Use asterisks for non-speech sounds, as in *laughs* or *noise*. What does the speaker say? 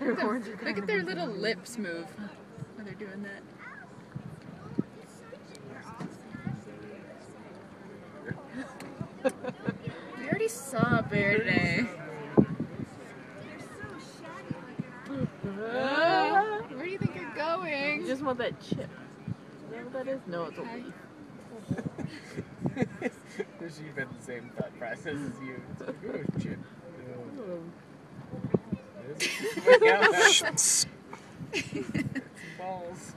Your Look horns are at, look at their little lips move when they're doing that. we already saw a bear today. Uh, *laughs* where do you think you're going? You just want that chip. Is that what that is? No, it's a leaf. *laughs* She's been the same thought process as you. It's like, oh, chip. *laughs* Balls.